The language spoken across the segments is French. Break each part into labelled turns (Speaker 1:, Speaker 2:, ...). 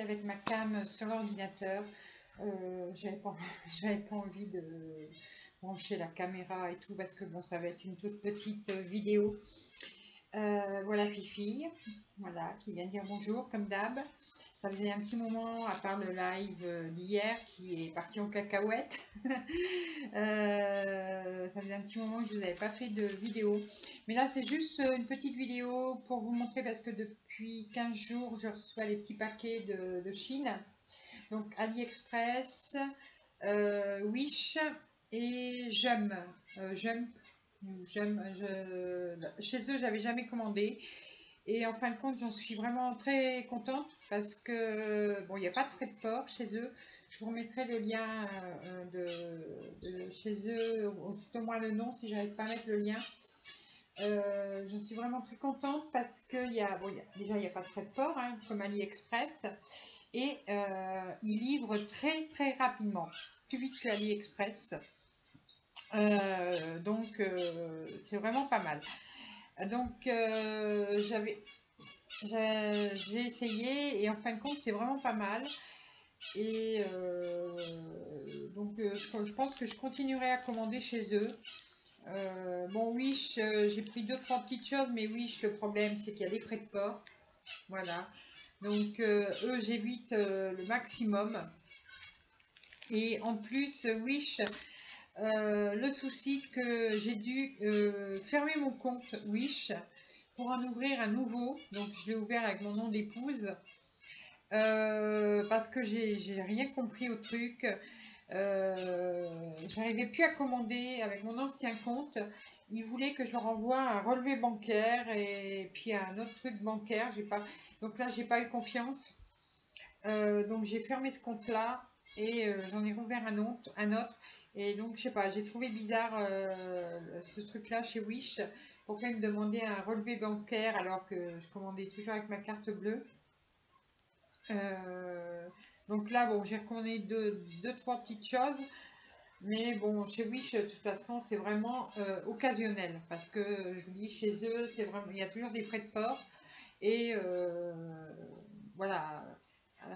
Speaker 1: avec ma cam sur l'ordinateur. Euh, J'avais pas, pas envie de brancher la caméra et tout parce que bon, ça va être une toute petite vidéo. Euh, voilà Fifi, voilà, qui vient dire bonjour comme d'hab. Ça faisait un petit moment, à part le live d'hier qui est parti en cacahuète. Euh, ça faisait un petit moment que je vous avais pas fait de vidéo. Mais là, c'est juste une petite vidéo pour vous montrer parce que depuis 15 jours, je reçois les petits paquets de, Chine. Donc AliExpress, euh, Wish et Jump. Euh, Jump. Je, chez eux, j'avais jamais commandé. Et en fin de compte, j'en suis vraiment très contente parce que, bon, il n'y a pas de frais de port chez eux. Je vous remettrai le lien euh, de, chez eux, tout au moins le nom, si j'arrive pas à mettre le lien. Euh, je suis vraiment très contente parce que y a, bon, déjà, il n'y a pas de frais de port, comme AliExpress. Et euh, ils livrent très, très rapidement, plus vite que AliExpress. donc, c'est vraiment pas mal. Donc, euh, j'avais, j'ai essayé et en fin de compte, c'est vraiment pas mal. Et euh, donc, euh, je, pense que je continuerai à commander chez eux. bon, Wish, j'ai pris deux, trois petites choses, mais Wish, le problème, c'est qu'il y a des frais de port. Voilà. Donc, eux, j'évite le maximum. Et en plus, Wish, euh, le souci que j'ai dû euh, fermer mon compte Wish pour en ouvrir un nouveau. Donc je l'ai ouvert avec mon nom d'épouse euh, parce que j'ai rien compris au truc. J'arrivais plus à commander avec mon ancien compte. Il voulait que je leur envoie un relevé bancaire et puis un autre truc bancaire. Pas... Donc là, j'ai pas eu confiance. donc j'ai fermé ce compte-là et j'en ai rouvert un autre, un autre et donc, je sais pas, j'ai trouvé bizarre euh, ce truc-là chez Wish. Pourquoi me demandaient un relevé bancaire alors que je commandais toujours avec ma carte bleue euh, Donc là, bon, j'ai recommandé deux, deux, trois petites choses. Mais bon, chez Wish, de toute façon, c'est vraiment euh, occasionnel. Parce que, je vous dis, chez eux, c'est vraiment, il y a toujours des frais de port. Et voilà,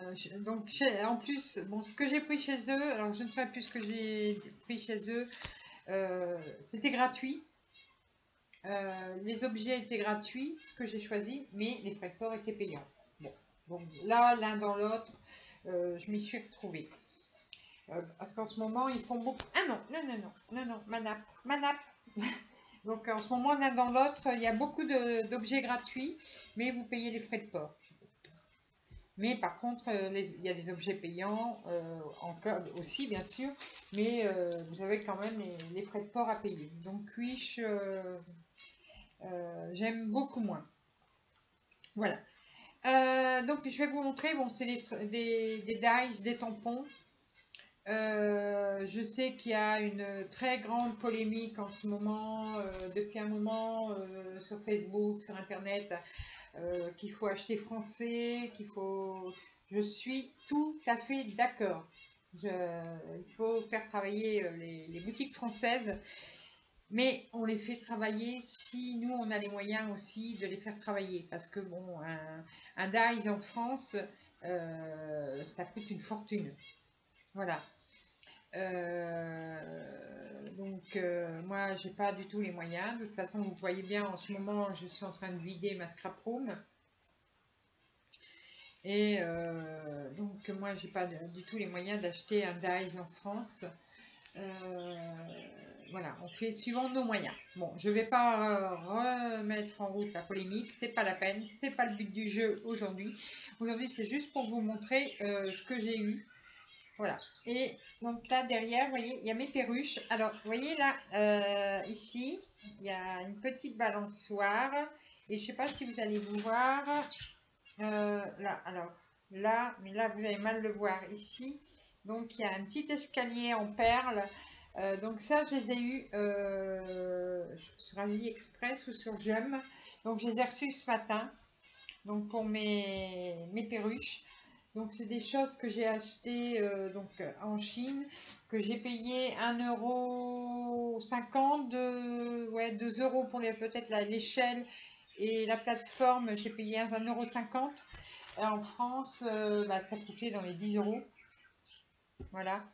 Speaker 1: euh, donc, en plus, bon, ce que j'ai pris chez eux, alors je ne sais plus ce que j'ai pris chez eux, euh, c'était gratuit. Euh, les objets étaient gratuits, ce que j'ai choisi, mais les frais de port étaient payants. Bon, là, l'un dans l'autre, je m'y suis retrouvée. parce qu'en ce moment, ils font beaucoup... Ah non, non, non, non, non, non, manap, manap Donc en ce moment, l'un dans l'autre, il y a beaucoup d'objets gratuits, mais vous payez les frais de port. Mais par contre, euh, il y a des objets payants euh, en code aussi, bien sûr, mais euh, vous avez quand même les, frais de port à payer. Donc, Wish, j'aime beaucoup moins. Voilà. donc, je vais vous montrer, bon, c'est des, des dice, des tampons. je sais qu'il y a une très grande polémique en ce moment, depuis un moment, sur Facebook, sur Internet, euh, qu'il faut acheter français, qu'il faut... Je suis tout à fait d'accord. Il faut faire travailler euh, les, boutiques françaises, mais on les fait travailler si nous, on a les moyens aussi de les faire travailler. Parce que, bon, un, DICE en France, euh, ça coûte une fortune. Voilà. Euh, donc euh, moi j'ai pas du tout les moyens. De toute façon vous voyez bien en ce moment je suis en train de vider ma scrap room. Et euh, donc moi j'ai pas du tout les moyens d'acheter un dice en France. voilà, on fait suivant nos moyens. Bon, je vais pas remettre en route la polémique, c'est pas la peine, c'est pas le but du jeu aujourd'hui. Aujourd'hui c'est juste pour vous montrer ce que j'ai eu. Voilà. Et donc là, derrière, vous voyez, il y a mes perruches. Alors, vous voyez là, euh, ici, il y a une petite balançoire. Et je ne sais pas si vous allez vous voir. Euh, là, alors, là, mais là, vous allez mal le voir ici. Donc, il y a un petit escalier en perles. Euh, donc ça, je les ai eus sur AliExpress ou sur Gem. Donc, je les ai reçus ce matin. Donc, pour mes, mes perruches. Donc, c'est des choses que j'ai achetées euh, donc, en Chine, que j'ai payé 1,50€, de, ouais, 2 euros pour peut-être l'échelle et la plateforme, j'ai payé 1,50€. Et en France, euh, bah, ça coûtait dans les 10 euros. Voilà.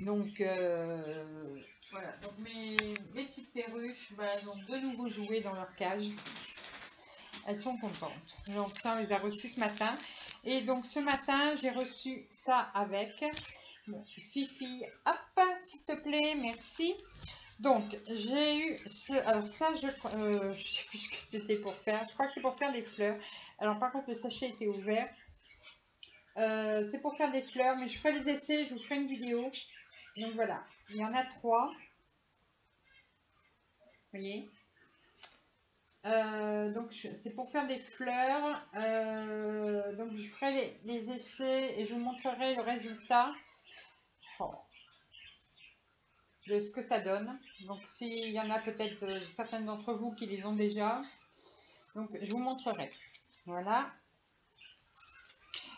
Speaker 1: Donc, euh, voilà. Donc, mes, petites perruches, bah, elles ont de nouveaux jouets dans leur cage. Elles sont contentes. Donc, ça, on les a reçus ce matin. Et donc, ce matin, j'ai reçu ça avec. Bon, Fifi, hop, s'il te plaît, merci. Donc, j'ai eu ce... Alors ça, je ne euh, sais plus ce que c'était pour faire. Je crois que c'est pour faire des fleurs. Alors par contre, le sachet était ouvert. Euh, c'est pour faire des fleurs, mais je ferai des essais, je vous ferai une vidéo. Donc voilà, il y en a trois. Vous voyez? Euh, donc c'est pour faire des fleurs. donc je ferai les, essais et je vous montrerai le résultat. Oh de ce que ça donne. Donc s'il y en a peut-être euh, certaines d'entre vous qui les ont déjà, donc je vous montrerai. Voilà.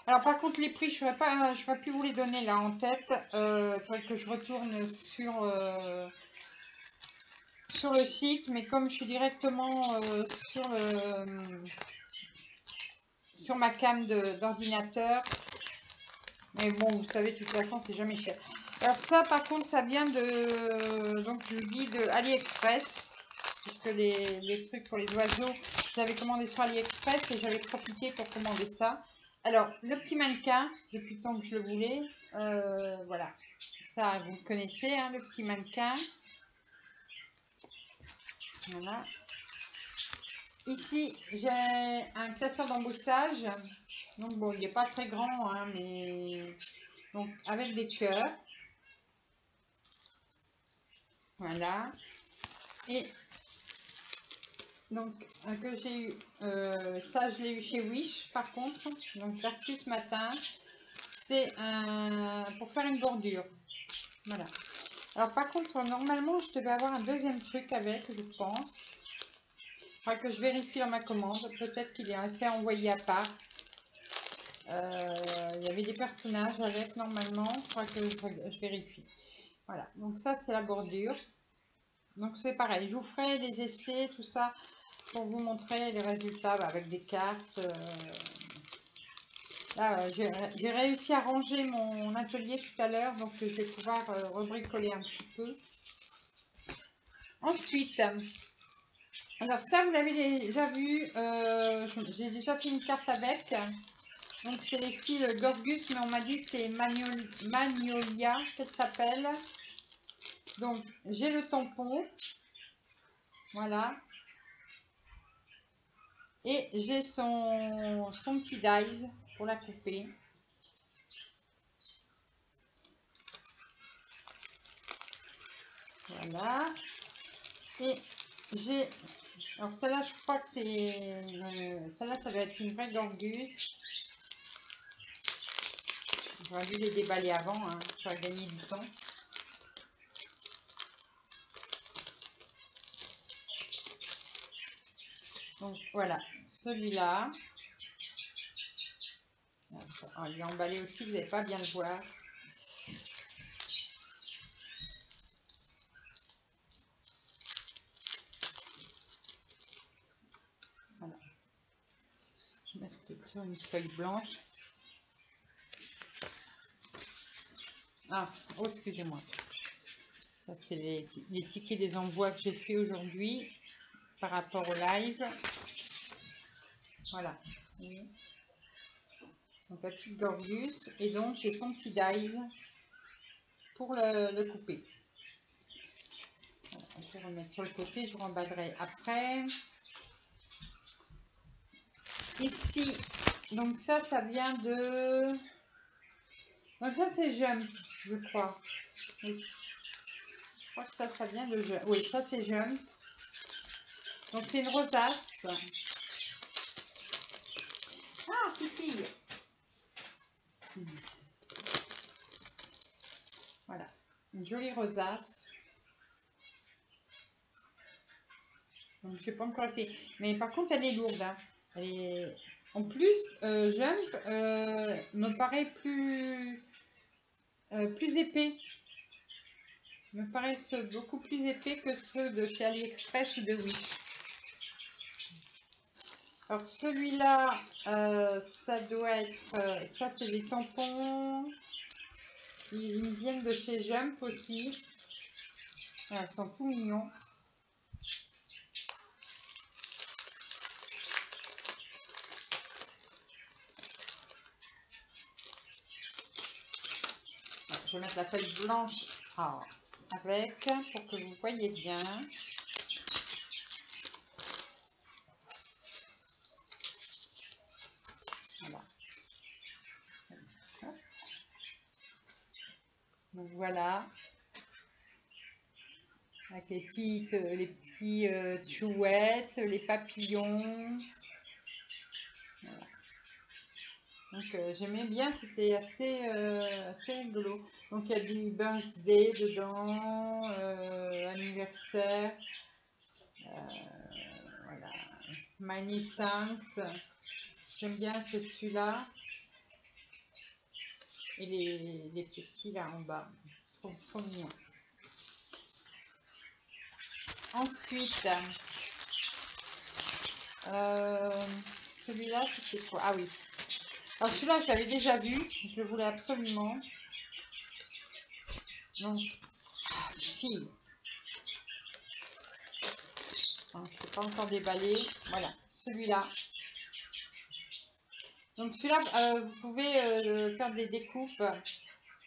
Speaker 1: Alors par contre les prix, je ne vais vais plus vous les donner là en tête. Euh, il faudrait que je retourne sur euh, sur le site, mais comme je suis directement sur le sur ma cam d'ordinateur, mais bon, vous savez, de toute façon, c'est jamais cher. Alors ça, par contre, ça vient de donc du guide AliExpress. Puisque les, les trucs pour les oiseaux, j'avais commandé sur AliExpress et j'avais profité pour commander ça. Alors, le petit mannequin, depuis le temps que je le voulais, euh, voilà. Ça, vous connaissez, hein, le petit mannequin. Voilà. Ici, j'ai un classeur d'embossage. Donc, bon, il n'est pas très grand, hein, mais... Donc, avec des cœurs. Voilà. Et donc, euh, que j'ai eu, euh, ça je l'ai eu chez Wish par contre, donc je l'ai reçu ce matin. C'est pour faire une bordure. Voilà. Alors par contre, normalement, je devais avoir un deuxième truc avec, je pense. Enfin, que je vérifie dans ma commande. Peut-être qu'il est fait envoyer à part. Euh, il y avait des personnages avec normalement. Il que je vérifie. Voilà, donc ça c'est la bordure. Donc c'est pareil, je vous ferai des essais, tout ça, pour vous montrer les résultats bah, avec des cartes. Euh. Là, j'ai réussi à ranger mon atelier tout à l'heure, donc je vais pouvoir euh, rebricoler un petit peu. Ensuite, alors ça vous l'avez déjà vu, euh, j'ai déjà fait une carte avec. Donc c'est les styles Gorgus, mais on m'a dit c'est Magnolia, qu'elle s'appelle. Donc j'ai le tampon. Voilà. Et j'ai son, son petit dies pour la couper. Voilà. Et j'ai... Alors celle-là, je crois que c'est... Euh, celle-là, ça va être une vraie Gorgus. J'aurais dû les déballer avant, hein, ça gagner du temps. Donc voilà, celui-là. On lui emballé aussi, vous n'allez pas bien le voir. Voilà. Je vais mettre sur une feuille blanche. Ah, oh, excusez-moi. Ça, c'est les, tickets des envois que j'ai fait aujourd'hui par rapport au live. Voilà. Donc, la petite Gorgus. Et donc, j'ai son petit dies pour le, couper. je vais remettre sur le côté. Je remballerai après. Ici, donc ça, ça vient de... Donc ça, c'est Jump je crois. Oui. Je crois que ça, ça vient de jeune. Oui, ça c'est jeune. Donc c'est une rosace. Ah, fille. Voilà, une jolie rosace. Donc je sais pas encore essayé. Mais par contre, elle est lourde. Hein. En plus, euh, Jump euh, me paraît plus euh, plus épais. Me paraissent beaucoup plus épais que ceux de chez AliExpress ou de Wish. Alors celui-là, euh, ça doit être... Euh, ça, c'est des tampons. Ils, viennent de chez Jump aussi. Ah, ils sont tout mignons. Je vais mettre la feuille blanche ah, avec pour que vous voyez bien. Voilà. Voilà. Avec les petites, les petits euh, chouettes, les papillons. Donc euh, j'aimais bien, c'était assez, euh, assez rigolo. Donc il y a du birthday dedans, euh, anniversaire, voilà, Many Thanks. J'aime bien celui-là. Et les, les, petits là en bas, trop, trop mignons. Ensuite, celui-là, c'est quoi Ah oui, alors celui-là, je l'avais déjà vu. Je le voulais absolument. Donc, fille. je ne peux pas encore déballer. Voilà, celui-là. Donc celui-là, euh, vous pouvez euh, faire des découpes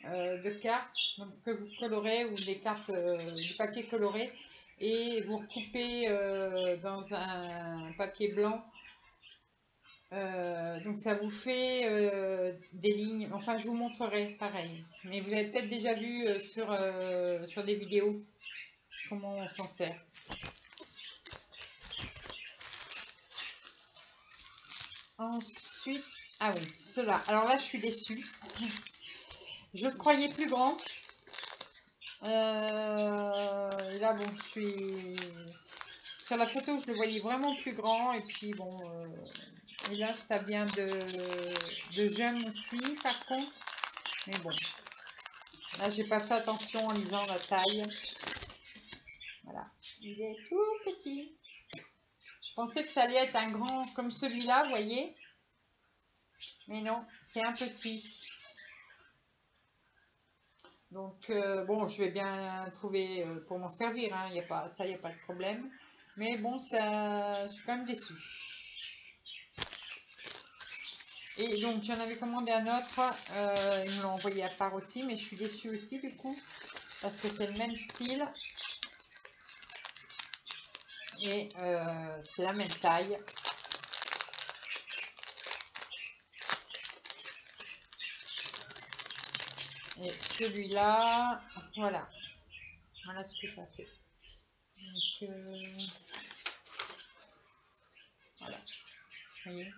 Speaker 1: euh, de cartes que vous colorez ou des cartes du papier coloré et vous recoupez dans un papier blanc. Donc ça vous fait des lignes, enfin je vous montrerai pareil, mais vous avez peut-être déjà vu sur, sur des vidéos comment on s'en sert. Ensuite, ah oui, cela. Alors là je suis déçue. Je croyais plus grand. là bon, je suis... Sur la photo je le voyais vraiment plus grand et puis bon... Et là, ça vient de, de aussi, par contre. Mais bon. Là, j'ai pas fait attention en lisant la taille. Voilà. Il est tout petit. Je pensais que ça allait être un grand comme celui-là, vous voyez. Mais non, c'est un petit. Donc, euh, bon, je vais bien trouver euh, pour m'en servir. Hein. Y a pas, ça, il n'y a pas de problème. Mais bon, ça, je suis quand même déçue. Et donc, j'en avais commandé un autre. Euh, ils me l'ont envoyé à part aussi, mais je suis déçue aussi du coup. Parce que c'est le même style. Et c'est la même taille. Et celui-là, voilà. Voilà ce que ça fait. Donc, euh, voilà. Vous voyez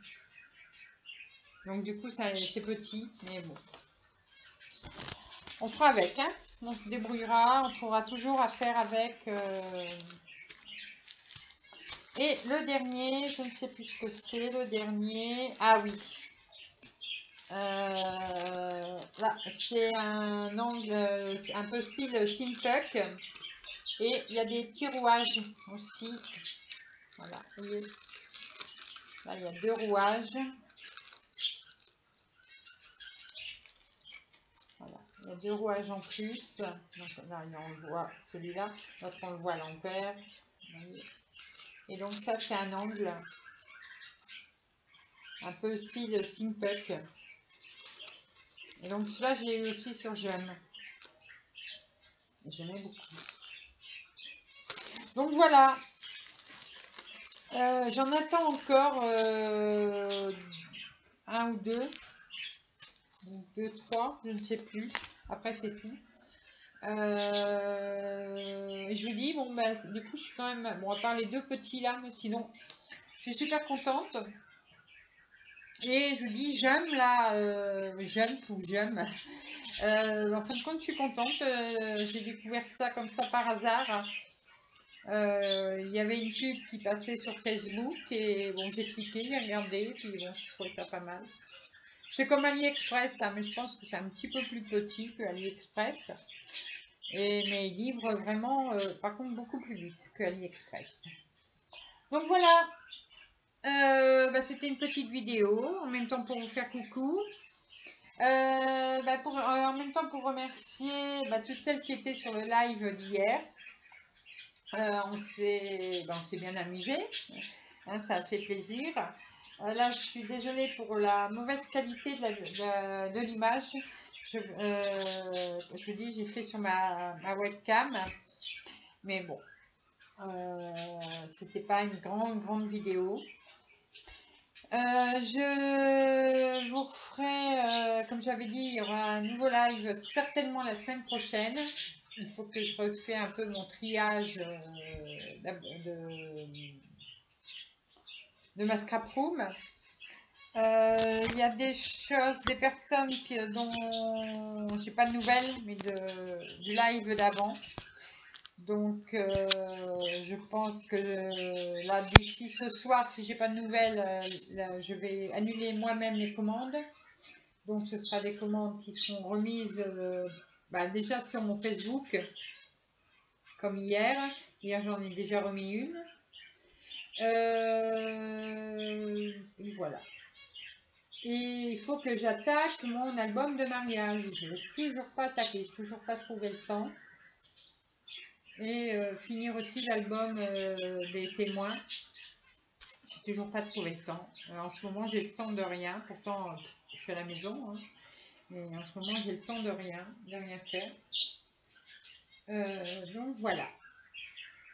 Speaker 1: donc du coup, c'est petit, mais bon. On fera avec, hein On se débrouillera, on trouvera toujours à faire avec. Euh. Et le dernier, je ne sais plus ce que c'est, le dernier. Ah oui. Euh, là, c'est un angle un peu style Simtuck. Et il y a des petits rouages aussi. Voilà, vous voyez. Là, il y a deux rouages. Il y a deux rouages en plus. Donc là, on le voit celui-là. L'autre, on le voit à l'envers. Et donc ça, c'est un angle un peu style Simpuck. Et donc cela, j'ai eu aussi sur J'aime. J'aimais beaucoup. Donc voilà. Euh, j'en attends encore euh, un ou deux. Deux, trois, je ne sais plus. Après, c'est tout. Euh, je vous dis, bon, bah, du coup, je suis quand même... Bon, à part les deux petits là, mais sinon, je suis super contente. Et je dis, j'aime là, euh, j'aime ou j'aime. Euh, en fin de compte, je suis contente. Euh, j'ai découvert ça comme ça par hasard. Il y avait une pub qui passait sur Facebook et bon, j'ai cliqué, j'ai regardé, puis bon, je trouvais ça pas mal. C'est comme AliExpress, mais je pense que c'est un petit peu plus petit que AliExpress. Et, mais il livre vraiment, par contre, beaucoup plus vite que AliExpress. Donc voilà, euh, bah, c'était une petite vidéo, en même temps pour vous faire coucou. Euh, bah, pour, en même temps pour remercier bah, toutes celles qui étaient sur le live d'hier. on s'est bien amusé, hein, ça a fait plaisir. là, je suis désolée pour la mauvaise qualité de l'image. Je, vous dis, j'ai fait sur ma, webcam. Mais bon, euh, c'était pas une grande, grande vidéo. Euh, je vous referai, euh, comme j'avais dit, il y aura un nouveau live certainement la semaine prochaine. Il faut que je refais un peu mon triage de, de ma scrap room. Il y a des choses, des personnes qui, dont j'ai pas de nouvelles, mais de, du live d'avant. Donc, euh, je pense que là, d'ici ce soir, si j'ai pas de nouvelles, euh, je vais annuler moi-même les commandes. Donc, ce sera des commandes qui seront remises euh, bah, déjà sur mon Facebook, comme hier. Hier, j'en ai déjà remis une. voilà. Et il faut que j'attaque mon album de mariage. Je ne l'ai toujours pas attaqué, je n'ai toujours pas trouvé le temps. Et euh, finir aussi l'album euh, des témoins. J'ai toujours pas trouvé le temps. Euh, en ce moment, j'ai le temps de rien. Pourtant, je suis à la maison. Hein. Mais en ce moment, j'ai le temps de rien, de rien faire. donc voilà.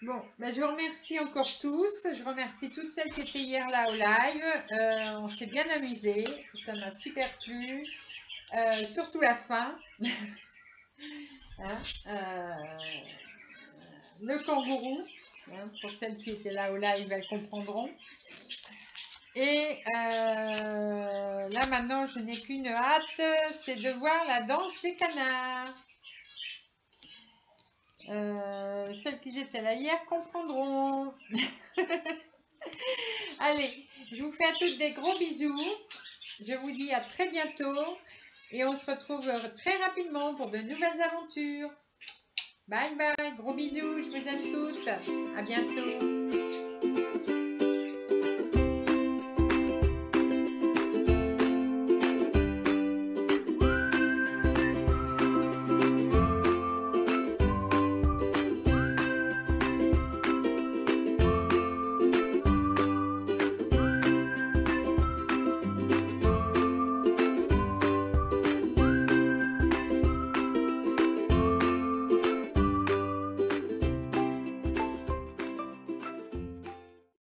Speaker 1: Bon, ben, je vous remercie encore tous. Je remercie toutes celles qui étaient hier là au live. on s'est bien amusé. Ça m'a super plu. surtout la fin. hein le kangourou. Hein, pour celles qui étaient là au live, elles comprendront. Et euh, là maintenant, je n'ai qu'une hâte, c'est de voir la danse des canards. Euh, celles qui étaient là hier comprendront. Allez, je vous fais à toutes des gros bisous. Je vous dis à très bientôt. Et on se retrouve très rapidement pour de nouvelles aventures. Bye bye, gros bisous, je vous aime toutes. À bientôt.